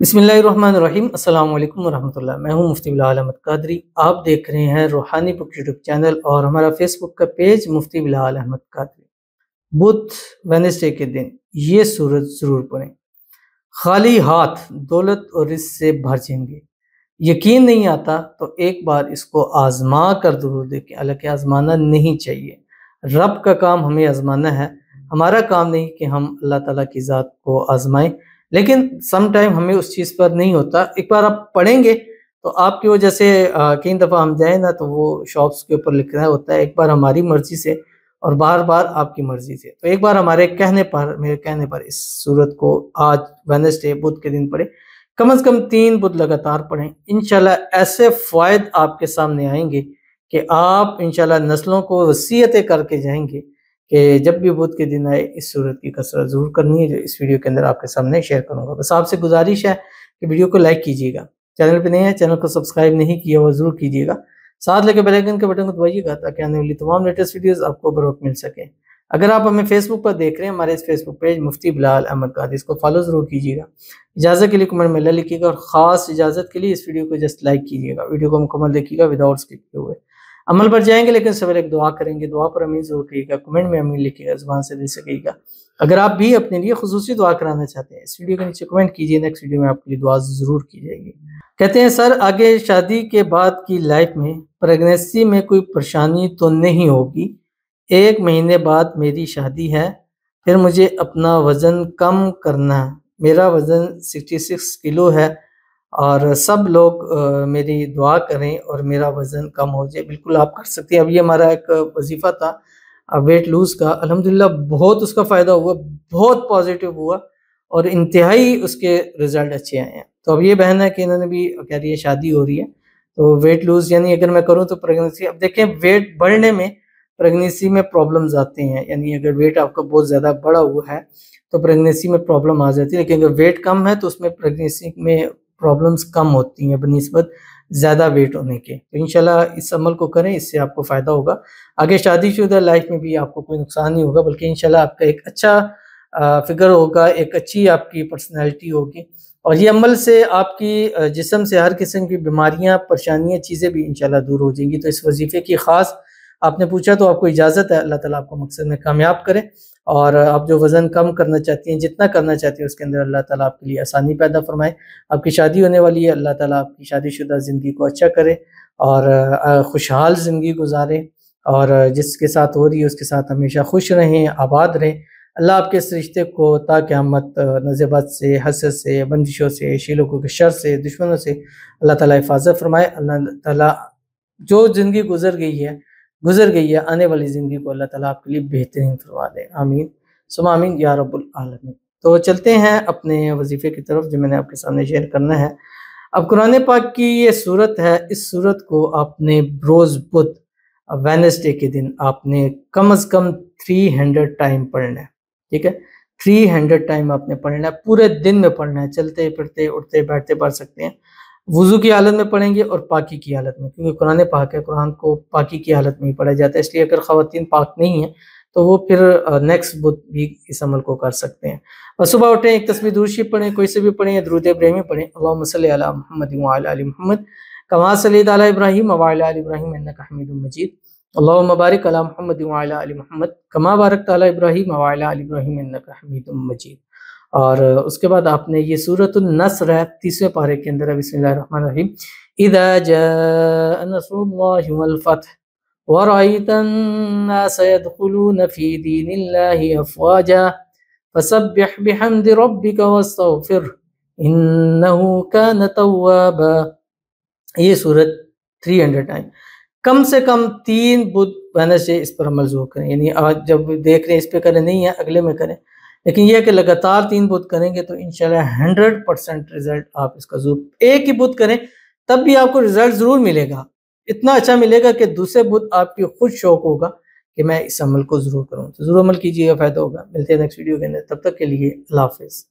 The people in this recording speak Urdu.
بسم اللہ الرحمن الرحیم۔ السلام علیکم ورحمۃ اللہ۔ میں ہوں مفتی بلال احمد قادری۔ آپ دیکھ رہے ہیں روحانی بک یوٹیوب چینل اور ہمارا فیس بک کا پیج مفتی بلال احمد قادری۔ بدھ وینسڈے کے دن، یہ صورت ضرور پڑھیں خالی ہاتھ دولت اور رزق سے بھر جائیں گے۔ یقین نہیں آتا تو ایک بار اس کو آزما کر ضرور دیکھیں حالانکہ آزمانا نہیں چاہیے۔ رب کا کام ہمیں آزمانا ہے۔ ہمارا کام نہیں کہ ہم اللہ تعالیٰ کی ذات کو آزمائیں۔ لیکن سم ٹائم ہمیں اس چیز پر نہیں ہوتا۔ ایک بار آپ پڑھیں گے تو آپ کی وجہ سے کئی دفعہ ہم جائیں نا تو وہ شاپس کے اوپر لکھ رہا ہوتا ہے، ایک بار ہماری مرضی سے اور بار بار آپ کی مرضی سے۔ تو ایک بار ہمارے کہنے پر، میرے کہنے پر اس صورت کو آج وینسڈے بدھ کے دن پڑھیں۔ کم از کم تین بدھ لگاتار پڑھیں۔ انشاءاللہ ایسے فوائد آپ کے سامنے آئیں گے کہ آپ انشاءاللہ نسلوں کو وصیتیں کر کے جائیں گے۔ کہ جب بھی بدھ کے دن آئے، اس صورت کی کثرت ضرور کرنی ہے جو اس ویڈیو کے اندر آپ کے سامنے شیئر کروں گا۔ بس آپ سے گزارش ہے کہ ویڈیو کو لائک کیجیے گا۔ چینل پہ نہیں ہے چینل کو سبسکرائب نہیں کیا وہ ضرور کیجیے گا۔ ساتھ لے کے بیلیکن کے بٹن کو دبائیے گا تاکہ آنے والی تمام لیٹسٹ ویڈیوز آپ کو بروک مل سکیں۔ اگر آپ ہمیں فیس بک پر دیکھ رہے ہیں، ہمارے اس Facebook page Mufti Bilal Ahmad Qadri اس کو فالو ضرور کیجیے گا۔ اجازت کے لیے کمنٹ میں لکھیے گا اور خاص اجازت کے لیے اس ویڈیو کو جسٹ لائک کیجیے گا۔ ویڈیو کو مکمل دیکھیے گا وداؤٹ سکپ کے ہوئے۔ عمل پر جائیں گے، لیکن سوال ایک دعا کریں گے۔ دعا پر امین ضرور کہیے گا، کمنٹ میں امین لکھیے گا، زبان سے دل سے کہیے گا۔ اگر آپ بھی اپنے لیے خصوصی دعا کرانا چاہتے ہیں، اس ویڈیو کے نیچے کمنٹ کیجیے، نیکسٹ ویڈیو میں آپ کے لیے دعا ضرور کی جائے گی۔ کہتے ہیں، سر، آگے شادی کے بعد کی لائف میں پریگنیسی میں کوئی پریشانی تو نہیں ہوگی۔ ایک مہینے بعد میری شادی ہے، پھر مجھے اپنا وزن کم کرنا میرا وزن سکسٹی سکس کلو ہے اور سب لوگ میری دعا کریں اور میرا وزن کم ہو جائے، بالکل آپ کر سکتے ہیں۔ اب یہ ہمارا ایک وظیفہ تھا ویٹ لوز کا۔ الحمدللہ بہت اس کا فائدہ ہوا، بہت پازیٹیو ہوا اور انتہائی اس کے رزلٹ اچھے آئے ہیں۔ تو اب یہ بہن ہے کہ انہوں نے بھی کہہ رہی ہے، شادی ہو رہی ہے۔ تو ویٹ لوز یعنی اگر میں کروں تو پریگنسی اب دیکھیں ویٹ بڑھنے میں پریگنیسی میں پرابلمز آتے ہیں۔ یعنی اگر ویٹ آپ کا بہت زیادہ بڑا ہوا ہے تو پریگنیسی میں پرابلم آ جاتی ہے، لیکن اگر ویٹ کم ہے تو اس میں پریگنیسی میں پرابلمز کم ہوتی ہیں، بنسبت زیادہ ویٹ ہونے کے۔ تو انشاءاللہ اس عمل کو کریں، اس سے آپ کو فائدہ ہوگا۔ آگے شادی شدہ لائف میں بھی آپ کو کوئی نقصان نہیں ہوگا، بلکہ انشاءاللہ آپ کا ایک اچھا فگر ہوگا، ایک اچھی آپ کی پرسنالٹی ہوگی۔ اور یہ عمل سے آپ کی جسم سے ہر قسم کی بیماریاں، پریشانیاں، چیزیں بھی انشاءاللہ دور ہو جائیں گی۔ تو اس وظیفے کی خاص آپ نے پوچھا تو آپ کو اجازت ہے، اللہ تعالیٰ آپ کو مقصد میں کامیاب کرے اور آپ جو وزن کم کرنا چاہتی ہیں، جتنا کرنا چاہتی ہیں، اس کے اندر اللہ تعالیٰ آپ کے لیے آسانی پیدا فرمائے۔ آپ کی شادی ہونے والی ہے، اللہ تعالیٰ آپ کی شادی شدہ زندگی کو اچھا کرے اور خوشحال زندگی گزارے اور جس کے ساتھ ہو رہی ہے، اس کے ساتھ ہمیشہ خوش رہیں، آباد رہیں۔ اللہ آپ کے اس رشتے کو تا قیامت نظبت سے حسد سے، بندشوں سے شیلوں کے شر سے، دشمنوں سے اللہ تعالیٰ حفاظت فرمائے۔ اللہ تعالیٰ جو زندگی گزر گئی ہے گزر گئی ہے، آنے والی زندگی کو اللہ تعالیٰ آپ کے لیے بہترین فرما دے۔ آمین۔ سم آمین یا رب العالمین۔ تو چلتے ہیں اپنے وظیفے کی طرف جو میں نے آپ کے سامنے شیئر کرنا ہے۔ اب قرآن پاک کی یہ صورت ہے، اس صورت کو آپ نے بروز بدھ، وینسڈے کے دن آپ نے کم از کم تھری ہنڈریڈ ٹائم پڑھنا ہے۔ ٹھیک ہے؟ تھری ہنڈریڈ ٹائم آپ نے پڑھنا ہے، پورے دن میں پڑھنا ہے، چلتے پھرتے، اٹھتے بیٹھتے پڑھ سکتے ہیں۔ وضو کی حالت میں پڑھیں گے اور پاکی کی حالت میں، کیونکہ قرآن پاک ہے، قرآن کو پاکی کی حالت میں ہی پڑھا جاتا ہے، اس لیے اگر خواتین پاک نہیں ہیں تو وہ پھر نیکسٹ بدھ بھی اس عمل کو کر سکتے ہیں۔ اور صبح اٹھیں، ایک تصویر درشی پڑھیں، کوئی سے بھی پڑھیں یا درود ابراہیمی پڑھیں، اللہم صلی علی محمد وعلا علی محمد، کما صلی علی ابراہیم وعلا علی ابراہیم، انکا حمید مجید۔ اللہم بارک علی محمد وعلا علی محمد، کما بارک تعالی ابراہیم وعلا علی ابراہیم، انکا حمید مجید۔ اور اس کے بعد آپ نے یہ سورة النصر ہے تیسرے پارے کے اندر بسم اللہ الرحمن الرحیم۔ اذا جاء نصر اللہ والفتح ورأيت الناس يدخلون في دين الله أفواجا فسبح بحمد ربك واستغفر إنه كان توابا۔ یہ صورت 300 ٹائم کم سے کم تین بدھ وینسڈے اس پر عمل ضرور کریں۔ یعنی آج جب دیکھ رہے ہیں، اس پہ کریں، نہیں ہے، اگلے میں کریں۔ لیکن یہ کہ لگاتار تین بدھ کریں گے تو انشاءاللہ ہنڈریڈ پرسنٹ رزلٹ آپ اس کا ضرور ایک ہی بدھ کریں، تب بھی آپ کو رزلٹ ضرور ملے گا۔ اتنا اچھا ملے گا کہ دوسرے بدھ آپ کی خود شوق ہوگا کہ میں اس عمل کو ضرور کروں۔ تو ضرور عمل کیجیے گا، فائدہ ہوگا۔ ملتے ہیں نیکسٹ ویڈیو کے اندر۔ تب تک کے لیے اللہ حافظ۔